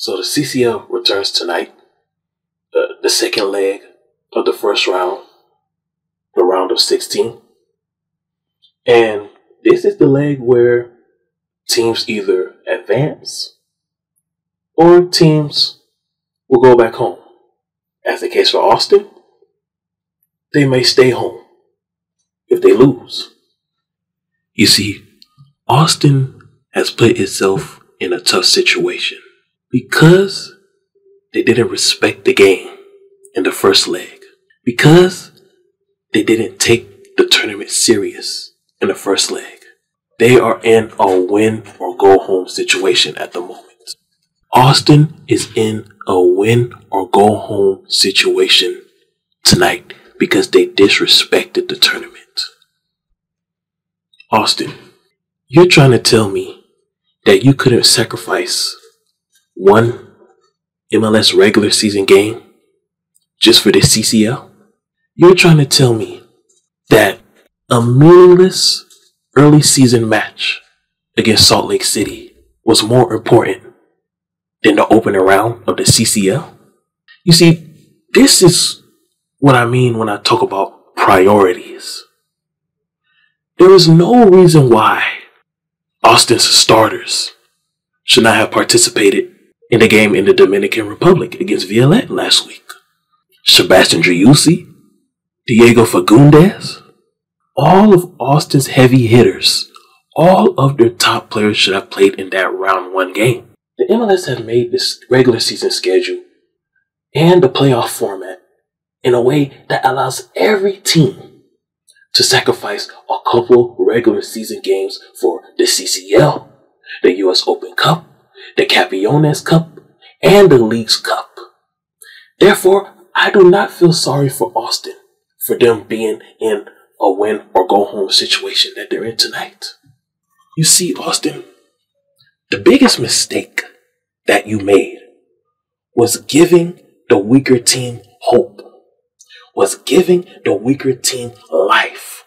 So the CCL returns tonight, uh, the second leg of the first round, the round of 16. And this is the leg where teams either advance or teams will go back home. As the case for Austin, they may stay home if they lose. You see, Austin has put itself in a tough situation because they didn't respect the game in the first leg, because they didn't take the tournament serious in the first leg. They are in a win or go home situation at the moment. Austin is in a win or go home situation tonight because they disrespected the tournament. Austin, you're trying to tell me that you couldn't sacrifice one MLS regular season game just for the CCL? You're trying to tell me that a meaningless early season match against Salt Lake City was more important than the opening round of the CCL? You see, this is what I mean when I talk about priorities. There is no reason why Austin's starters should not have participated in the game in the Dominican Republic against Violette last week. Sebastian Driussi, Diego Fagundez, all of Austin's heavy hitters, all of their top players should have played in that round one game. The MLS has made this regular season schedule and the playoff format in a way that allows every team to sacrifice a couple regular season games for the CCL, the US Open Cup, the Campeones Cup, and the Leagues Cup. Therefore, I do not feel sorry for Austin for them being in a win or go home situation that they're in tonight. You see, Austin, the biggest mistake that you made was giving the weaker team hope, was giving the weaker team life.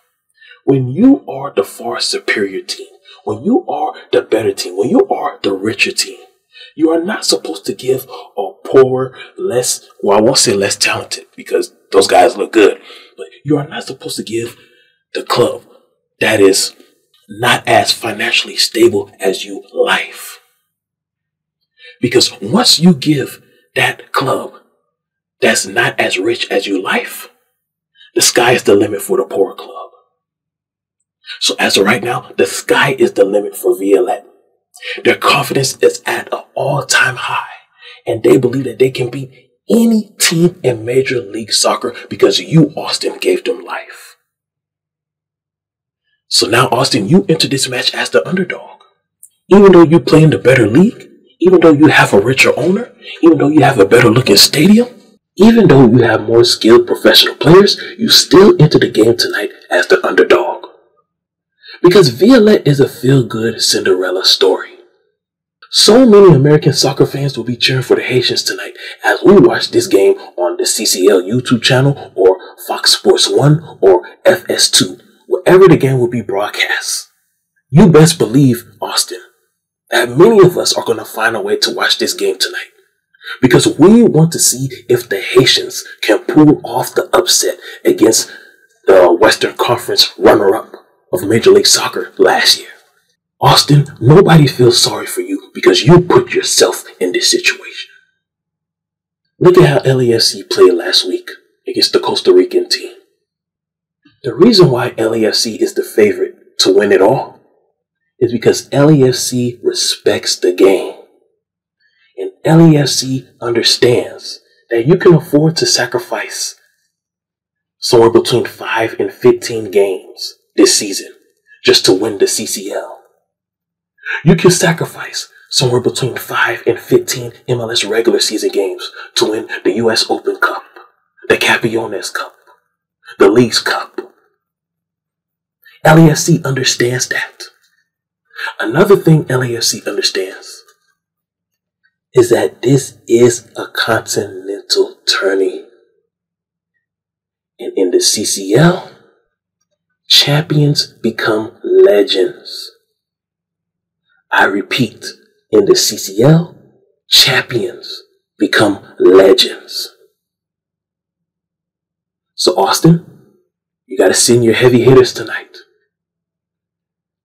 When you are the far superior team, when you are the better team, when you are the richer team, you are not supposed to give a poorer, less, well, I won't say less talented because those guys look good, but you are not supposed to give the club that is not as financially stable as you life. Because once you give that club that's not as rich as you life, the sky is the limit for the poor club. So as of right now, the sky is the limit for Violette. Their confidence is at an all-time high, and they believe that they can beat any team in Major League Soccer because you, Austin, gave them life. So now, Austin, you enter this match as the underdog. Even though you play in the better league, even though you have a richer owner, even though you have a better looking stadium, even though you have more skilled professional players, you still enter the game tonight as the underdog. Because Violette is a feel good Cinderella story. So many American soccer fans will be cheering for the Haitians tonight as we watch this game on the CCL YouTube channel or Fox Sports 1 or FS2, wherever the game will be broadcast. You best believe, Austin, that many of us are going to find a way to watch this game tonight because we want to see if the Haitians can pull off the upset against the Western Conference runner up of Major League Soccer last year. Austin, nobody feels sorry for you because you put yourself in this situation. Look at how LAFC played last week against the Costa Rican team. The reason why LAFC is the favorite to win it all is because LAFC respects the game. And LAFC understands that you can afford to sacrifice somewhere between 5 and 15 games this season just to win the CCL. You can sacrifice somewhere between 5 and 15 MLS regular season games to win the US Open Cup, the Campeones Cup, the Leagues Cup. LAFC understands that. Another thing LAFC understands is that this is a continental tourney. And in the CCL, champions become legends. I repeat, in the CCL, champions become legends. So, Austin, you got to send your heavy hitters tonight.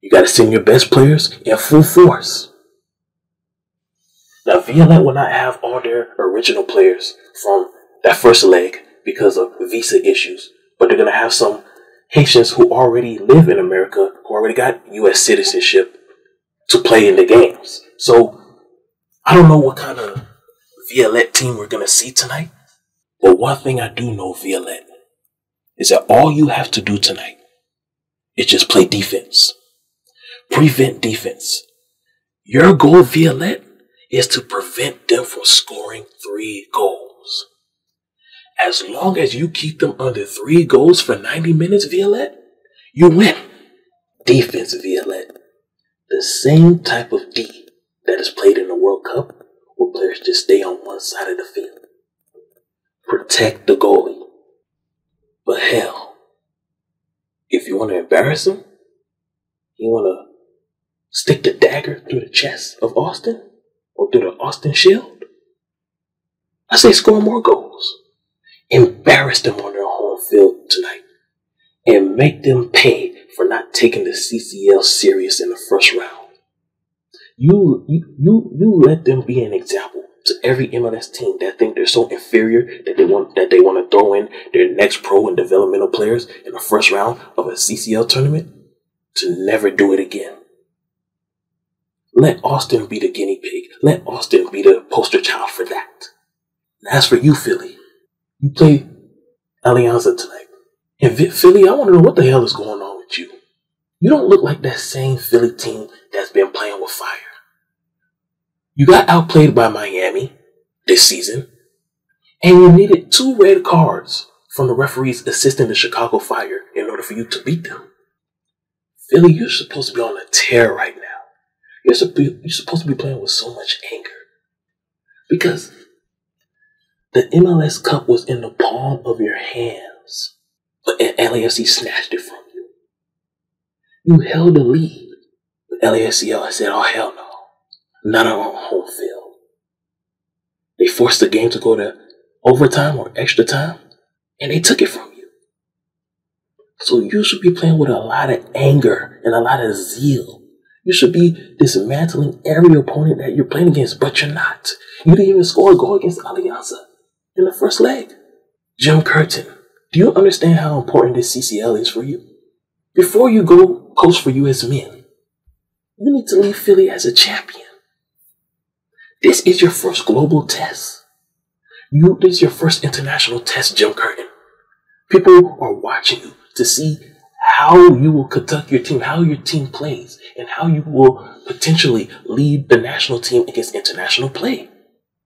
You got to send your best players in full force. Now, Violette will not have all their original players from that first leg because of visa issues, but they're going to have some Haitians who already live in America, who already got U.S. citizenship to play in the games. So, I don't know what kind of Violette team we're going to see tonight, but one thing I do know, Violette, is that all you have to do tonight is just play defense. Prevent defense. Your goal, Violette, is to prevent them from scoring three goals. As long as you keep them under three goals for 90 minutes, Violette, you win. Defense, Violette. The same type of D that is played in the World Cup where players just stay on one side of the field. Protect the goalie. But hell, if you want to embarrass him, you want to stick the dagger through the chest of Austin or through the Austin shield, I say score more goals. Embarrass them on their home field tonight and make them pay for not taking the CCL serious in the first round. You, you, you, you let them be an example to every MLS team that think they're so inferior that they want that they want to throw in their next pro and developmental players in the first round of a CCL tournament to never do it again. Let Austin be the guinea pig. Let Austin be the poster child for that. as for you, Philly, you play Alianza tonight. And Philly, I want to know what the hell is going on with you. You don't look like that same Philly team that's been playing with fire. You got outplayed by Miami this season, and you needed two red cards from the referees assisting the Chicago Fire in order for you to beat them. Philly, you're supposed to be on a tear right now. You're, you're supposed to be playing with so much anger. Because the MLS Cup was in the palm of your hands, but LAFC snatched it from you. You held the lead, but LAFC said, oh hell no not on home field. They forced the game to go to overtime or extra time, and they took it from you. So you should be playing with a lot of anger and a lot of zeal. You should be dismantling every opponent that you're playing against, but you're not. You didn't even score a goal against Alianza in the first leg. Jim Curtin, do you understand how important this CCL is for you? Before you go coach for US men, you need to leave Philly as a champion. This is your first global test. You, this is your first international test, Jim Curtin. People are watching you to see how you will conduct your team, how your team plays, and how you will potentially lead the national team against international play.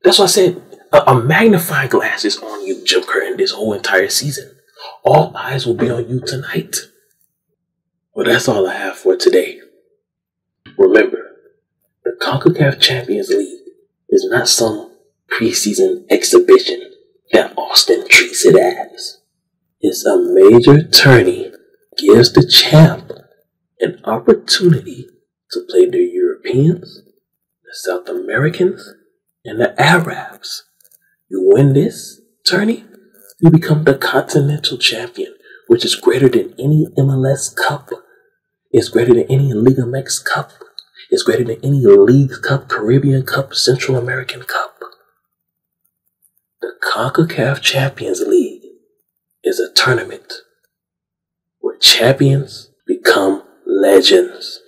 That's why I said a, a magnifying glass is on you, Jim Curtin, this whole entire season. All eyes will be on you tonight. Well, that's all I have for today. Remember, the CONCACAF Champions League is not some preseason exhibition that Austin treats it as. It's a major tourney gives the champ an opportunity to play the Europeans, the South Americans, and the Arabs. You win this tourney, you become the continental champion, which is greater than any MLS Cup. It's greater than any Liga MX Cup is greater than any League Cup, Caribbean Cup, Central American Cup. The CONCACAF Champions League is a tournament where champions become legends.